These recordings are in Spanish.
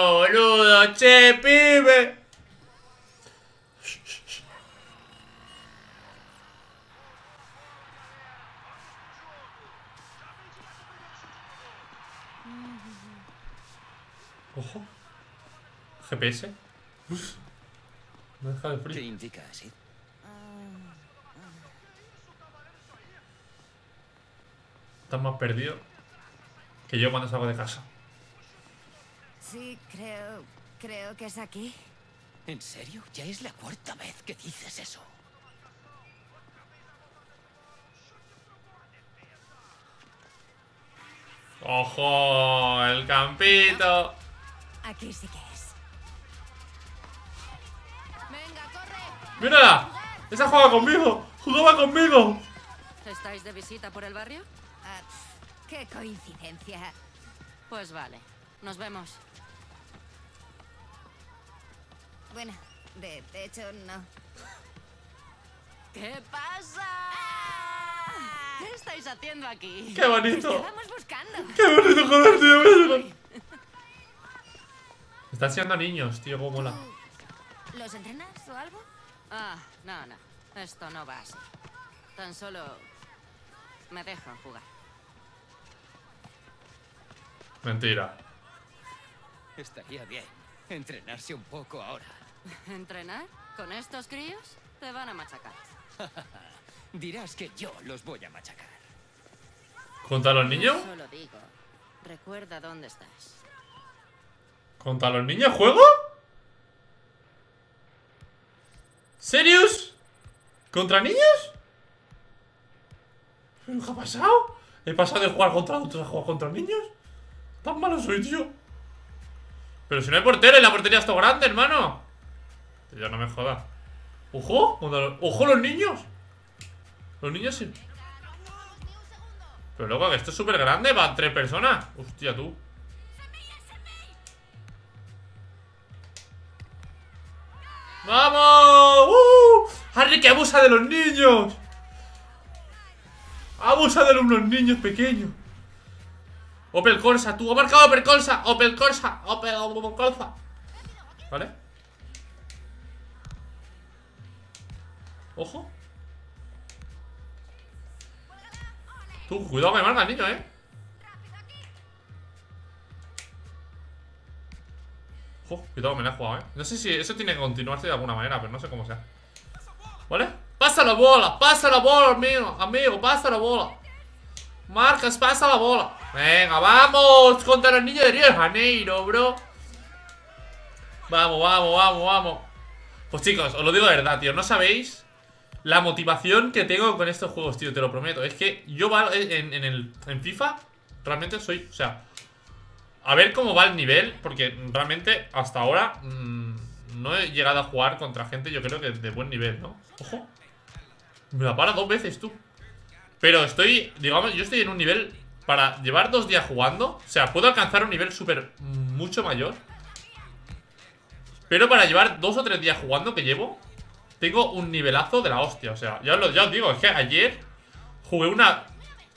Boludo, che, pibe. Ojo. GPS. Uf. Me deja de ¿Qué frío. indica así? Estás más perdido que yo cuando salgo de casa. Sí, creo. Creo que es aquí. ¿En serio? Ya es la cuarta vez que dices eso. ¡Ojo! ¡El campito! Aquí sí que es. Venga, corre. ¡Mírala! ¡Esa juega conmigo! ¡Jugaba conmigo! ¿Estáis de visita por el barrio? Ah, qué coincidencia. Pues vale. Nos vemos. Bueno, de, de hecho, no. ¿Qué pasa? ¿Qué estáis haciendo aquí? ¡Qué bonito! Buscando. ¡Qué bonito, joder, tío! Están siendo niños, tío, cómo mola. ¿Los entrenas o algo? Ah, no, no. Esto no va así. Tan solo me dejan jugar. Mentira. Estaría bien entrenarse un poco ahora. ¿Entrenar? ¿Con estos críos? Te van a machacar. Dirás que yo los voy a machacar. ¿Contra los niños? Solo digo. Recuerda dónde estás. ¿Contra los niños juego? ¿Serios? ¿Contra niños? ¿Pero qué ha pasado? ¿He pasado de jugar contra adultos a jugar contra niños? ¿Tan malo soy, tío? Pero si no hay portero y la portería está grande, hermano Ya no me jodas ¡Ojo! los- ¡Ojo los niños! Los niños sí Pero loco, que esto es súper grande Van tres personas Hostia, tú ¡Vamos! ¡Uh! ¡Harry que abusa de los niños! Abusa de unos niños pequeños. Opel Corsa, tú. Ha marcado Opel Corsa. Opel Corsa. Opel Corsa. ¿Vale? Ojo. Tú, cuidado que me marca el niño, eh. Ojo, cuidado que me la he jugado, eh. No sé si eso tiene que continuarse de alguna manera, pero no sé cómo sea. ¿Vale? Pasa la bola, pasa la bola, amigo, amigo, pasa la bola. Marcas, pasa la bola. Venga, vamos contra los niños de Río de Janeiro, bro. Vamos, vamos, vamos, vamos. Pues chicos, os lo digo de verdad, tío. No sabéis la motivación que tengo con estos juegos, tío. Te lo prometo. Es que yo en, en FIFA realmente soy, o sea, a ver cómo va el nivel, porque realmente hasta ahora mm, no he llegado a jugar contra gente, yo creo que de buen nivel, ¿no? Ojo. Me la para dos veces, tú. Pero estoy, digamos, yo estoy en un nivel para llevar dos días jugando. O sea, puedo alcanzar un nivel súper mucho mayor. Pero para llevar dos o tres días jugando que llevo, tengo un nivelazo de la hostia. O sea, ya os, digo, es que ayer jugué una,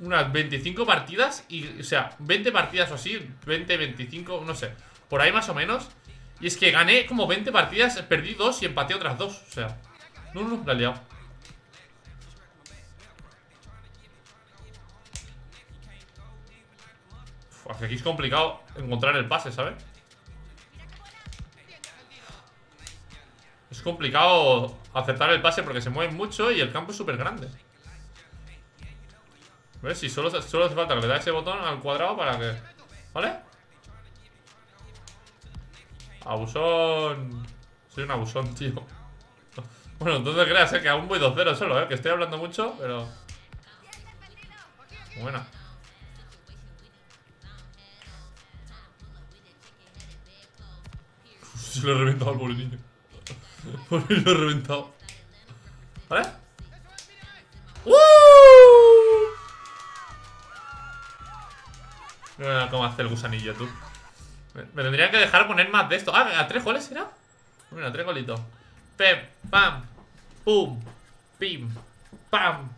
unas 25 partidas y, o sea, 20 partidas o así, 20, 25, no sé, por ahí más o menos. Y es que gané como 20 partidas, perdí dos y empaté otras dos. O sea, no, no, la he liado. Uf, aquí es complicado encontrar el pase, ¿sabes? Es complicado aceptar el pase porque se mueven mucho y el campo es súper grande. ¿Ves? Si solo, solo hace falta que le da ese botón al cuadrado para que... ¿Vale? Abusón... Soy un abusón, tío. Bueno, entonces creas, eh, que aún voy 2-0 solo, eh. Que estoy hablando mucho, pero... Buena. Se lo he reventado al pobre. Pobre, lo he reventado. ¿Vale? ¡Uh! Cómo hace el gusanillo, tú. Me, me tendrían que dejar poner más de esto. Ah, ¿a tres goles era? Mira, tres golitos. Pem, pam, pum, pim, pam,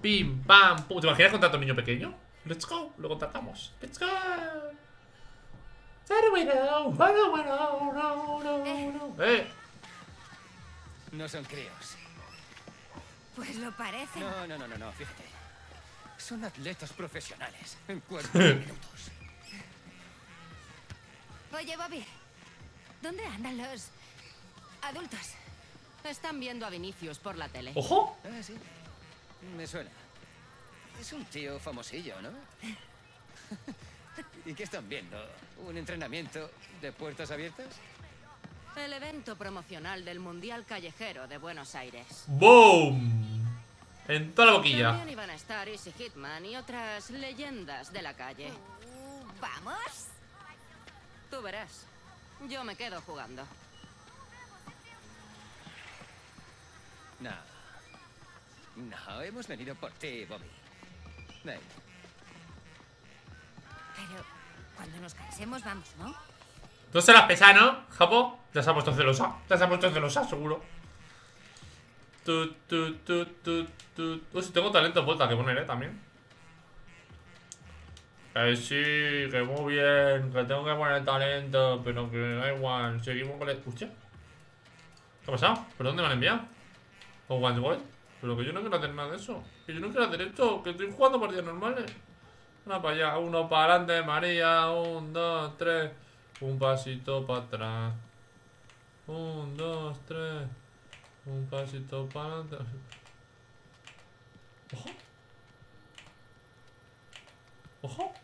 pim, pam, pum. ¿Te imaginas contratar a un niño pequeño? Let's go, lo contratamos. Let's go. Eh, No son críos. Pues lo parece. No, no, no, no, no, fíjate. Son atletas profesionales en cuatro minutos. Oye, Bobby. ¿Dónde andan los adultos? Están viendo a Vinicius por la tele. ojo. Ah, sí. Me suena. Es un tío famosillo, ¿no? ¿Y qué están viendo? ¿Un entrenamiento de puertas abiertas? El evento promocional del Mundial Callejero de Buenos Aires. ¡Boom! En toda la boquilla. También iban a estar Easy Hitman y otras leyendas de la calle. ¿Vamos? Tú verás. Yo me quedo jugando. No. No, hemos venido por ti, Bobby. Ven. Pero cuando nos cansemos vamos, ¿no? No se las pesa, ¿no? Japo, ya se ha puesto celosa. Ya se ha puesto celosa, seguro. Tu, tu, tu, tu, tu. Uy, si tengo talento en vuelta que poner, ¿eh? También. Que sí, que muy bien. Que tengo que poner talento, pero que da igual. Seguimos con el. Hostia. ¿Qué ha pasado? ¿Pero dónde me han enviado? ¿O One World? Pero que yo no quiero hacer nada de eso. Que yo no quiero hacer esto. Que estoy jugando partidas normales. Una para allá, uno para adelante, María. Un, dos, tres. Un pasito para atrás. Un, dos, tres. Un pasito para adelante. ¡Ojo! ¡Ojo!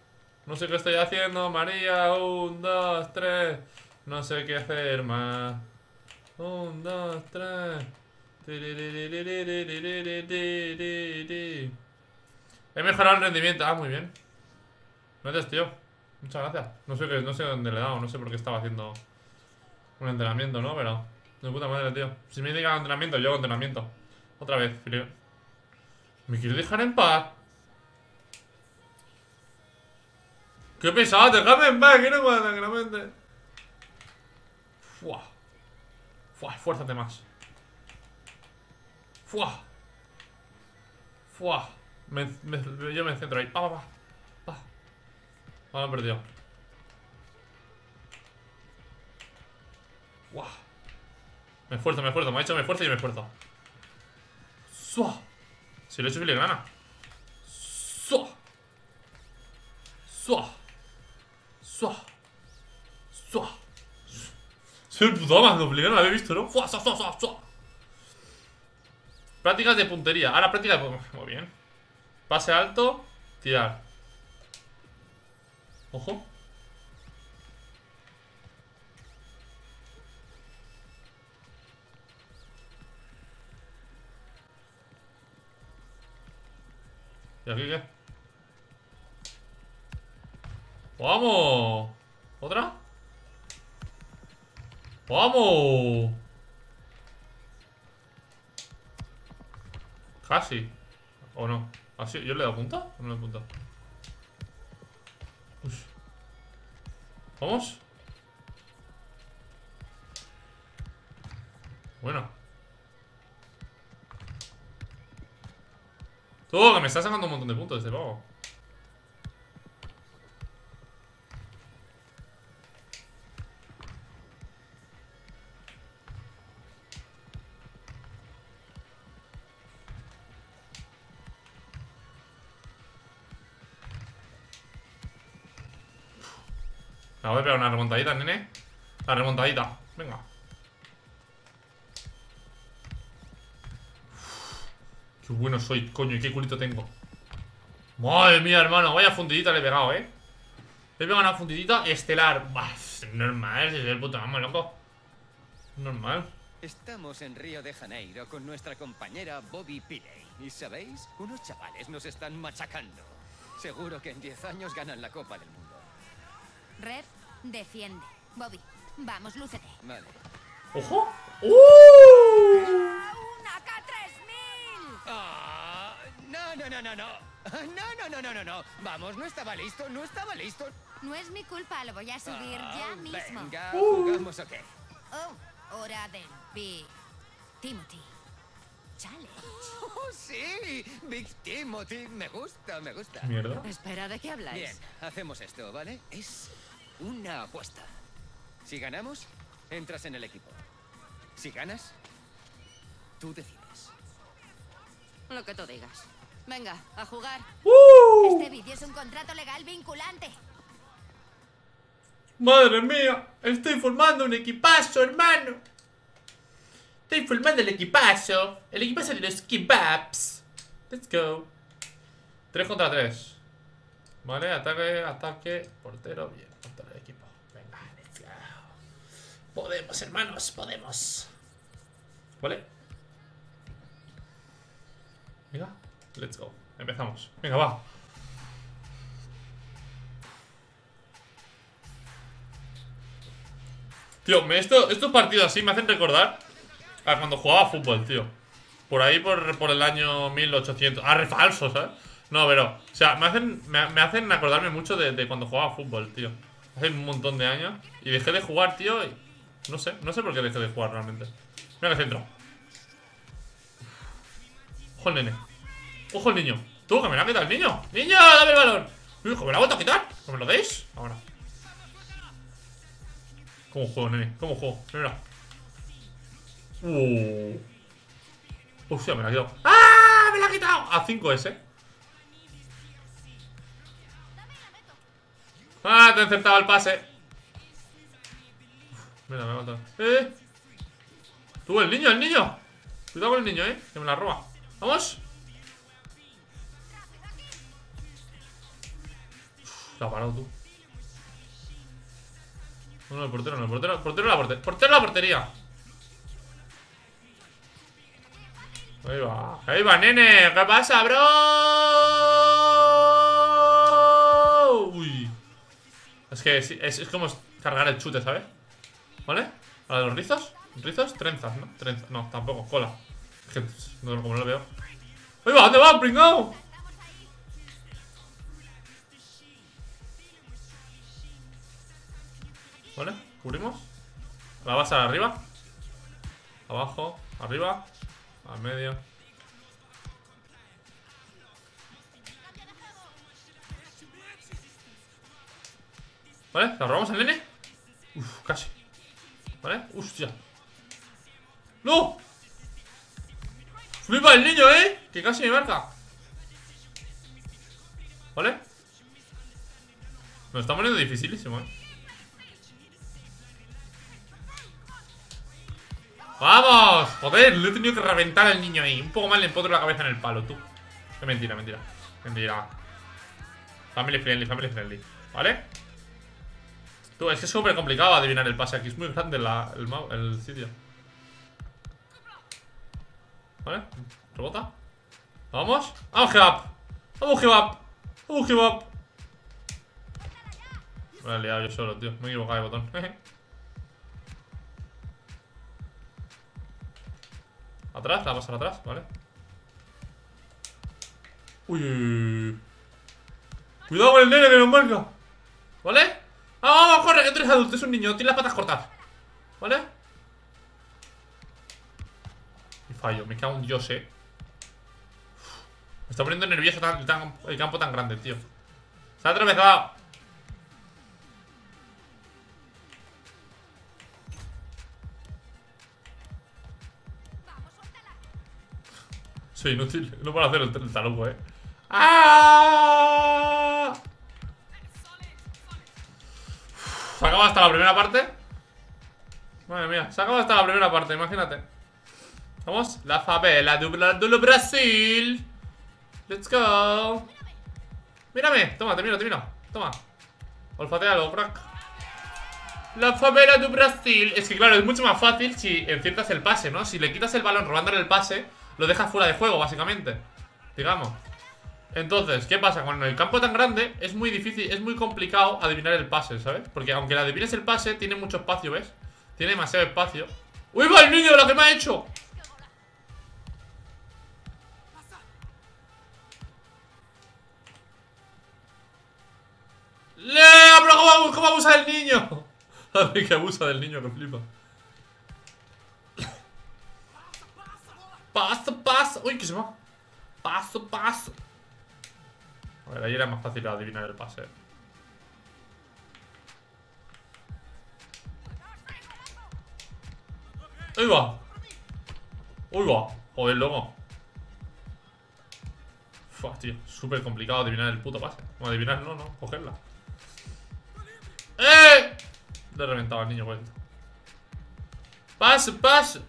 No sé qué estoy haciendo, María. Un, dos, tres. No sé qué hacer más. Un, dos, tres. He mejorado el rendimiento. Ah, muy bien. Gracias, tío. Muchas gracias. No sé, qué, no sé dónde le he dado, no sé por qué estaba haciendo un entrenamiento, ¿no? Pero, de puta madre, tío. Si me diga entrenamiento, yo hago entrenamiento. Otra vez, filio. ¿Me quiero dejar en paz? ¡Qué pesado! ¡Déjame en paz! ¡Quiero jugar tranquilamente! ¡Fua! ¡Fua! Esfuérzate más. ¡Fua! ¡Fua! Me, me- yo me centro ahí. ¡Pa, pa, pa! Ah, me he perdido. Me esfuerzo, me esfuerzo. Me ha hecho me esfuerzo y me esfuerzo. ¡Sua! Si lo he hecho filigrana. ¡Sua! ¡Sua! ¡Sua! ¡Sua! Soy el puto de filigrana, lo habéis visto, ¿no? ¡Sua, sua, sua, sua! Prácticas de puntería. Ahora práctica de... Muy bien. Pase alto. Tirar. Ojo. ¿Y aquí qué? ¡Vamos! ¿Otra? ¡Vamos! Casi. ¿O no? ¿Así? ¿Yo le he dado punta? ¿O no le he dado punta? ¿Vamos? Bueno. Todo, que me está sacando un montón de puntos este pavo. Voy a pegar una remontadita, nene. La remontadita. Venga. Qué bueno soy, coño, y qué culito tengo. Madre mía, hermano. Vaya fundidita le he pegado, eh. Le he pegado una fundidita estelar. Bah, normal, es el puto amo, loco. Normal. Estamos en Río de Janeiro con nuestra compañera Bobby Pilley. ¿Y sabéis? Unos chavales nos están machacando. Seguro que en 10 años ganan la Copa del Mundo. Red, defiende. Bobby, vamos, lúcete. Vale. ¡Ojo! ¡Uh! ¡Una K3000! Ah, no, no, no, no, no. No, no, no, no, no, no. Vamos, no estaba listo, no estaba listo. No es mi culpa, lo voy a subir Ah, ya mismo. Venga, jugamos o qué. Oh, hora del Big Timothy. Challenge. Oh, sí, Big Timothy. Me gusta, me gusta. Mierda. Espera, ¿de qué habláis? Bien, hacemos esto, ¿vale? Es una apuesta. Si ganamos, entras en el equipo. Si ganas, tú decides. Lo que tú digas. Venga, a jugar. Este vídeo es un contrato legal vinculante. Madre mía, estoy formando un equipazo, hermano. Estoy formando el equipazo. El equipazo de los kebabs. Let's go. 3 contra 3. Vale, ataque, ataque, portero, bien, portero del equipo. Venga, let's go. Podemos, hermanos, podemos. Vale. Venga, let's go. Empezamos. Venga, va. Tío, me esto, estos partidos así me hacen recordar a cuando jugaba fútbol, tío. Por ahí, por, por el año 1800. Ah, re falso, ¿sabes? No, pero, o sea, me hacen, me, hacen acordarme mucho de, cuando jugaba fútbol, tío. Hace un montón de años. Y dejé de jugar, tío. No sé, no sé por qué dejé de jugar realmente. Mira que centro. Ojo el nene. Ojo el niño. Tú, que me la ha quitado el niño. ¡Niño, dame el balón! Hijo, ¿me la ha a quitar? ¿No me lo deis? Ahora. ¿Cómo juego, nene? ¿Cómo juego? Mira. Uh. Hostia, me la ha quitado. ¡Ah! ¡Me la ha quitado! A 5S. ¡Ah! Te he el pase. Mira, me ha matado. ¡Eh! Tú, el niño, el niño. Cuidado con el niño, eh. Que me la roba. ¡Vamos! La ha parado tú. No, no, el portero, no, el portero, portero la portería. ¡Portero la portería! Ahí va, ahí va, nene. ¿Qué pasa, bro? Uy. Es que es, es como cargar el chute, ¿sabes? ¿Vale? ¿A los rizos? ¿Rizos? Trenzas, ¿no? Trenzas. No, tampoco, cola. No, como no lo veo. ¡Ahí va! ¿Dónde va, pringao? ¿Vale? ¿Cubrimos? La base arriba Abajo, arriba Al medio ¿Vale? ¿La robamos al nene? Uf, casi ¿Vale? ¡Hostia! ¡No! ¡Flipa el niño, eh! Que casi me marca ¿Vale? Nos está poniendo dificilísimo, eh ¡Vamos! Joder, le he tenido que reventar al niño ahí. Un poco mal le empotro la cabeza en el palo, tú. Qué mentira, mentira. Mentira. Family friendly, family friendly. ¿Vale? Tú, es que es súper complicado adivinar el pase aquí. Es muy grande el, sitio. ¿Vale? Rebota. ¿Vamos? ¡Vamos, Gebab! ¡Vamos, Gebab! ¡Vamos, Gebab! Me he liado yo solo, tío. Me he equivocado de botón. Atrás, la vas a pasar atrás, ¿vale? Uy. Cuidado con el nene que nos marca ¿Vale? ¡Vamos, vamos, corre! Que tú eres adulto, es un niño, tiene las patas cortas ¿Vale? Y fallo, me cago en Dios, eh Me está poniendo nervioso tan- el campo tan grande, tío Se ha atravesado Soy inútil, no puedo hacer el, el talugo, eh. ¡Ah! Acaba hasta la primera parte. Madre mía, se acaba hasta la primera parte, imagínate. Vamos, la favela de Bra- de Brasil. Let's go. Mírame, toma, te miro, te miro. Toma. Olfatealo, crack. La favela de Brasil. Es que claro, es mucho más fácil si enciertas el pase, ¿no? Si le quitas el balón robándole el pase, lo dejas fuera de juego, básicamente. Digamos. Entonces, ¿qué pasa? Con el campo tan grande es muy difícil, es muy complicado adivinar el pase, ¿sabes? Porque aunque la adivines el pase, tiene mucho espacio, ¿ves? Tiene demasiado espacio. ¡Uy, va el niño! ¡Lo que me ha hecho! ¡Le! ¡Pero cómo, cómo abusa del niño! A ver que abusa del niño, que flipa. Paso, paso. Uy, que se va. Paso, paso. Bueno, ahí era más fácil adivinar el pase. ¡Ahí va! ¡Uy, va! Joder, loco. Fua, tío. Súper complicado adivinar el puto pase. Bueno, adivinar no, no. Cogerla. ¡Eh! Le he reventado al niño cuento. ¡Pase, pase!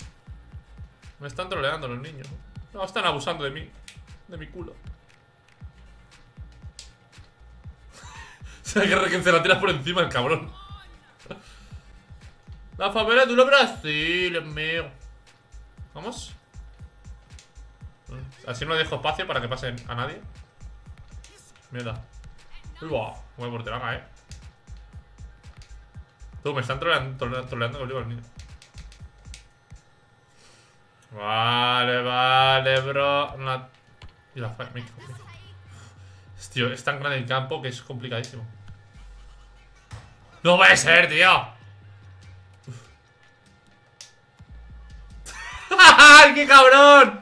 Me están troleando los niños. No, están abusando de mí. De mi culo. Se que se la tiras por encima el cabrón. La favela de Brasil, mío. Vamos. Así no dejo espacio para que pasen a nadie. Mierda. Uy, va. Voy por acá, eh. Tú, me están troleando, troleando, troleando conmigo el niño. Vale, vale, bro. Y la fa- me- Tío, es tan grande el campo que es complicadísimo. ¡No puede ser, tío! ¡Ay, qué cabrón!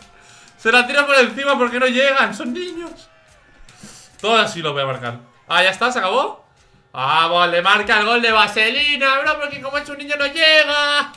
Se la tira por encima porque no llegan, son niños. Todo así lo voy a marcar. Ah, ya está, se acabó. Vamos, le marca el gol de Vaselina, bro, porque como es un niño no llega.